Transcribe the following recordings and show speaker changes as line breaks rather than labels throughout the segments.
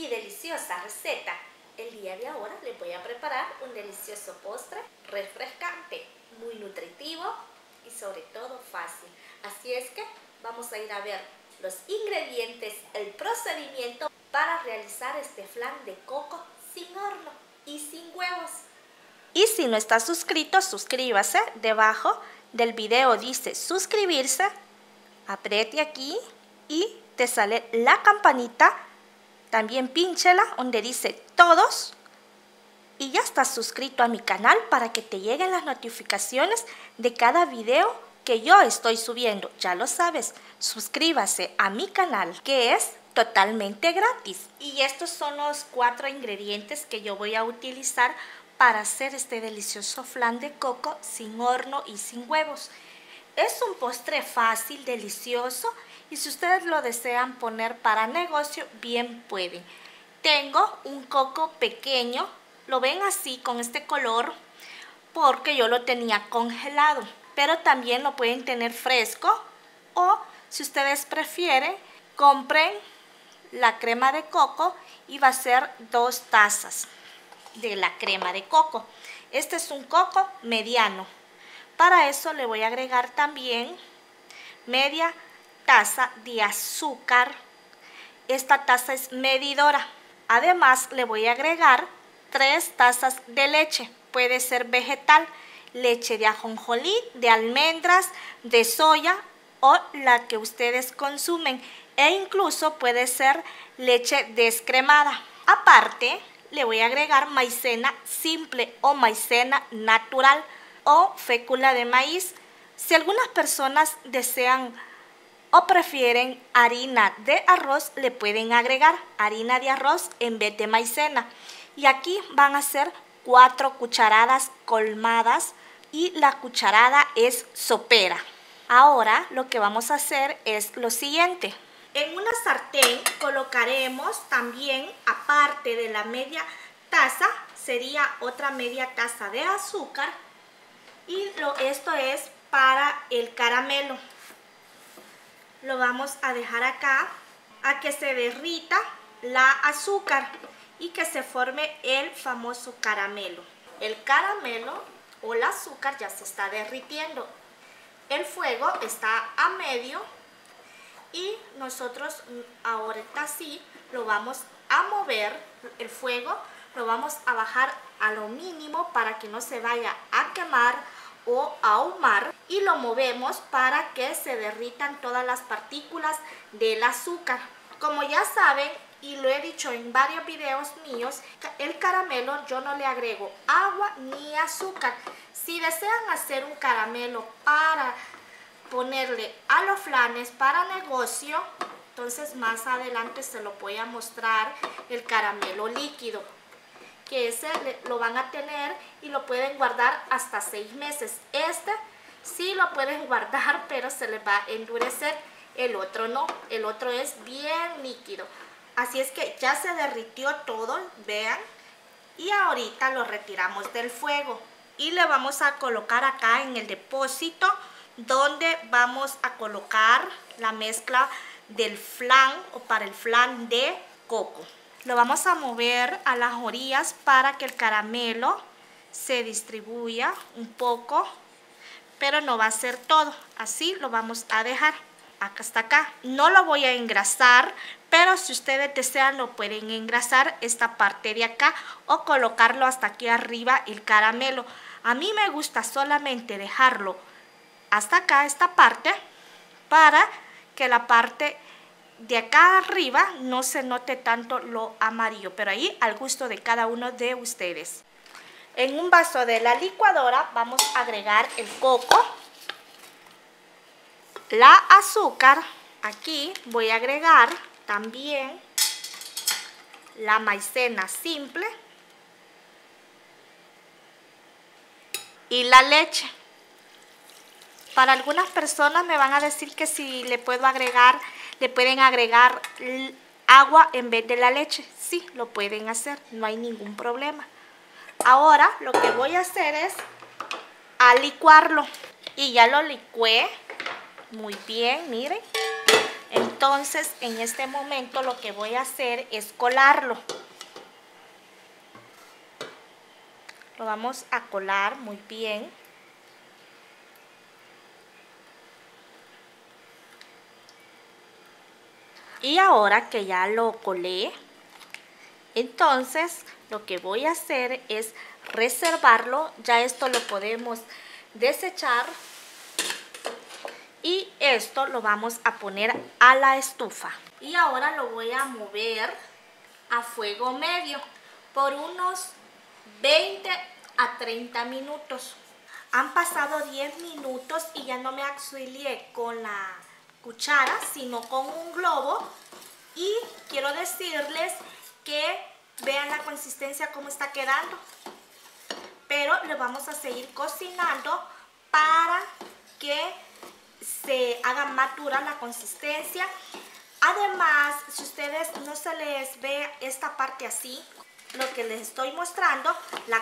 y deliciosa receta. El día de ahora les voy a preparar un delicioso postre refrescante, muy nutritivo y sobre todo fácil. Así es que vamos a ir a ver los ingredientes, el procedimiento para realizar este flan de coco sin horno y sin huevos. Y si no está suscrito, suscríbase. Debajo del video dice suscribirse apriete aquí y te sale la campanita, también pínchela donde dice todos y ya estás suscrito a mi canal para que te lleguen las notificaciones de cada video que yo estoy subiendo. Ya lo sabes, suscríbase a mi canal que es totalmente gratis. Y estos son los cuatro ingredientes que yo voy a utilizar para hacer este delicioso flan de coco sin horno y sin huevos. Es un postre fácil, delicioso y si ustedes lo desean poner para negocio, bien pueden. Tengo un coco pequeño, lo ven así con este color porque yo lo tenía congelado, pero también lo pueden tener fresco o si ustedes prefieren, compren la crema de coco y va a ser dos tazas de la crema de coco. Este es un coco mediano. Para eso le voy a agregar también media taza de azúcar. Esta taza es medidora. Además le voy a agregar tres tazas de leche. Puede ser vegetal, leche de ajonjolí, de almendras, de soya o la que ustedes consumen. E incluso puede ser leche descremada. Aparte, le voy a agregar maicena simple o maicena natural o fécula de maíz. Si algunas personas desean o prefieren harina de arroz, le pueden agregar harina de arroz en vez de maicena. Y aquí van a ser cuatro cucharadas colmadas y la cucharada es sopera. Ahora lo que vamos a hacer es lo siguiente. En una sartén colocaremos también, aparte de la media taza, sería otra media taza de azúcar y lo, esto es para el caramelo. Lo vamos a dejar acá a que se derrita la azúcar y que se forme el famoso caramelo. El caramelo o el azúcar ya se está derritiendo. El fuego está a medio y nosotros ahorita sí lo vamos a mover el fuego lo vamos a bajar a lo mínimo para que no se vaya a quemar ahumar y lo movemos para que se derritan todas las partículas del azúcar. Como ya saben, y lo he dicho en varios videos míos, el caramelo yo no le agrego agua ni azúcar. Si desean hacer un caramelo para ponerle a los flanes para negocio, entonces más adelante se lo voy a mostrar el caramelo líquido que ese lo van a tener y lo pueden guardar hasta seis meses. Este sí lo pueden guardar, pero se les va a endurecer. El otro no, el otro es bien líquido. Así es que ya se derritió todo, vean. Y ahorita lo retiramos del fuego. Y le vamos a colocar acá en el depósito donde vamos a colocar la mezcla del flan o para el flan de coco. Lo vamos a mover a las orillas para que el caramelo se distribuya un poco, pero no va a ser todo. Así lo vamos a dejar hasta acá. No lo voy a engrasar, pero si ustedes desean lo pueden engrasar esta parte de acá o colocarlo hasta aquí arriba el caramelo. A mí me gusta solamente dejarlo hasta acá, esta parte, para que la parte de acá arriba no se note tanto lo amarillo, pero ahí al gusto de cada uno de ustedes. En un vaso de la licuadora vamos a agregar el coco, la azúcar, aquí voy a agregar también la maicena simple y la leche. Para algunas personas me van a decir que si le puedo agregar le pueden agregar agua en vez de la leche. Sí, lo pueden hacer, no hay ningún problema. Ahora lo que voy a hacer es a licuarlo. Y ya lo licué muy bien, miren. Entonces, en este momento lo que voy a hacer es colarlo. Lo vamos a colar muy bien. Y ahora que ya lo colé, entonces lo que voy a hacer es reservarlo. Ya esto lo podemos desechar. Y esto lo vamos a poner a la estufa. Y ahora lo voy a mover a fuego medio por unos 20 a 30 minutos. Han pasado 10 minutos y ya no me auxilié con la cuchara, sino con un globo. Y quiero decirles que vean la consistencia cómo está quedando. Pero le vamos a seguir cocinando para que se haga más dura la consistencia. Además, si ustedes no se les ve esta parte así, lo que les estoy mostrando, la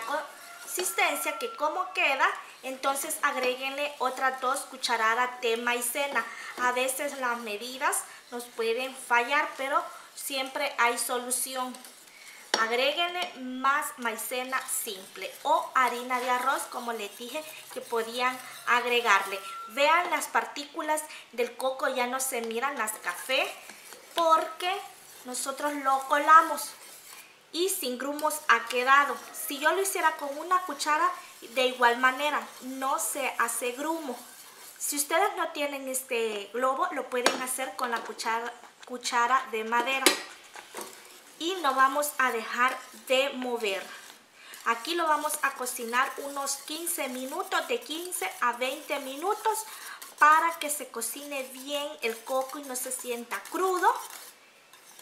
que como queda, entonces agréguenle otras dos cucharadas de maicena. A veces las medidas nos pueden fallar, pero siempre hay solución. Agréguenle más maicena simple o harina de arroz, como les dije que podían agregarle. Vean las partículas del coco ya no se miran las café porque nosotros lo colamos y sin grumos ha quedado. Si yo lo hiciera con una cuchara, de igual manera, no se hace grumo. Si ustedes no tienen este globo, lo pueden hacer con la cuchara, cuchara de madera y no vamos a dejar de mover. Aquí lo vamos a cocinar unos 15 minutos, de 15 a 20 minutos para que se cocine bien el coco y no se sienta crudo.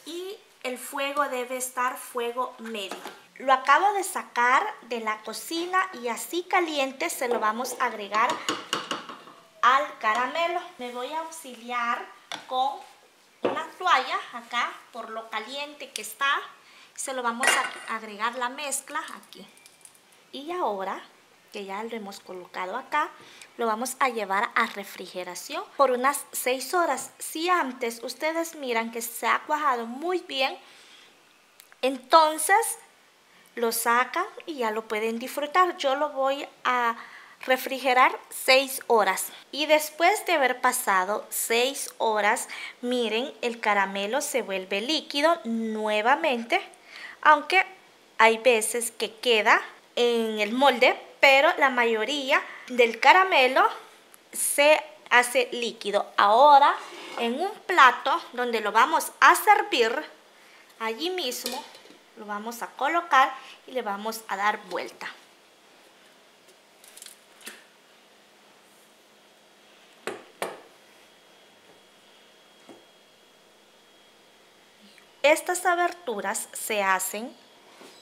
Y el fuego debe estar fuego medio. Lo acabo de sacar de la cocina y así caliente se lo vamos a agregar al caramelo. Me voy a auxiliar con una toalla acá por lo caliente que está. Se lo vamos a agregar la mezcla aquí. Y ahora que ya lo hemos colocado acá, lo vamos a llevar a refrigeración por unas 6 horas. Si antes ustedes miran que se ha cuajado muy bien, entonces lo sacan y ya lo pueden disfrutar. Yo lo voy a refrigerar 6 horas. Y después de haber pasado 6 horas, miren, el caramelo se vuelve líquido nuevamente, aunque hay veces que queda en el molde, pero la mayoría del caramelo se hace líquido. Ahora, en un plato donde lo vamos a servir, allí mismo lo vamos a colocar y le vamos a dar vuelta. Estas aberturas se hacen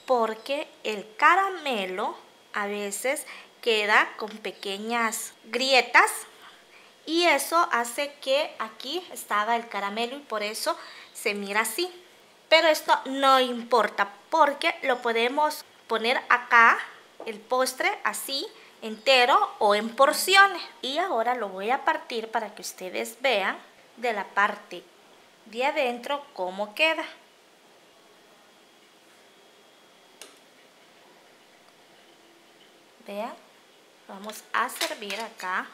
porque el caramelo a veces queda con pequeñas grietas y eso hace que aquí estaba el caramelo y por eso se mira así. Pero esto no importa porque lo podemos poner acá, el postre así, entero o en porciones. Y ahora lo voy a partir para que ustedes vean de la parte de adentro cómo queda. Vean, vamos a servir acá.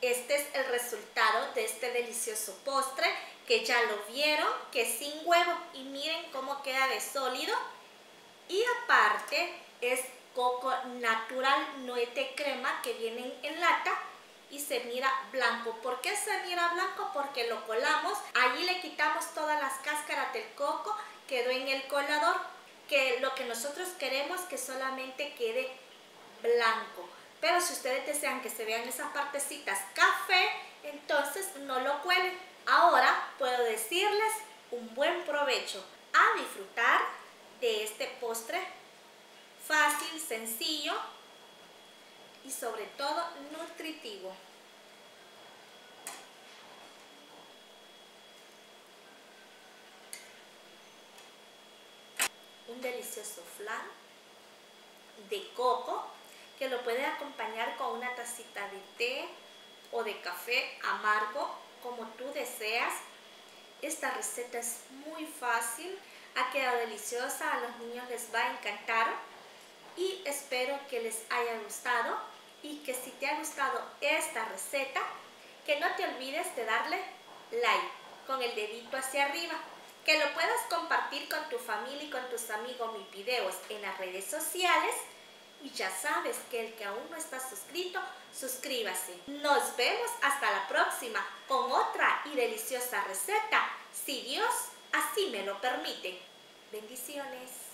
Este es el resultado de este delicioso postre que ya lo vieron, que sin huevo. Y miren cómo queda de sólido. Y aparte es coco natural, noete crema que vienen en lata y se mira blanco. ¿Por qué se mira blanco? Porque lo colamos. Allí le quitamos todas las cáscaras del coco, quedó en el colador. Que lo que nosotros queremos que solamente quede blanco. Pero si ustedes desean que se vean esas partecitas café, entonces no lo cuelen. Ahora puedo decirles un buen provecho a disfrutar de este postre fácil, sencillo y sobre todo nutritivo. Delicioso flan de coco que lo puede acompañar con una tacita de té o de café amargo como tú deseas. Esta receta es muy fácil, ha quedado deliciosa, a los niños les va a encantar y espero que les haya gustado y que si te ha gustado esta receta, que no te olvides de darle like con el dedito hacia arriba, que lo puedas compartir con tu familia y con tus amigos mis videos en las redes sociales y ya sabes que el que aún no está suscrito, suscríbase. Nos vemos hasta la próxima con otra y deliciosa receta, si Dios así me lo permite. Bendiciones.